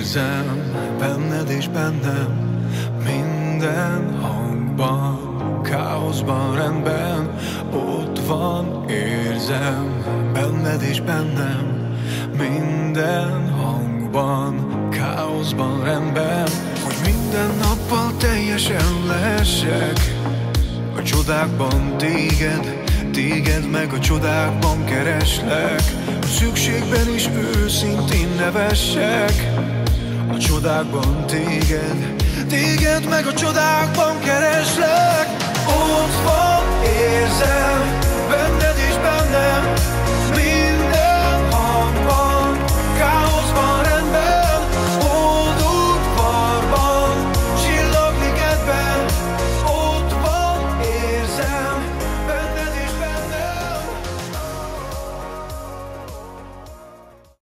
érzem benned és bennem Minden hangban, káoszban, rendben Ott van, érzem benned és bennem Minden hangban, káoszban, rendben Hogy minden nappal teljesen lehessek A csodákban téged Téged meg a csodákban kereslek A szükségben is őszintén nevessek. A csodákban téged Téged meg a csodákban kereslek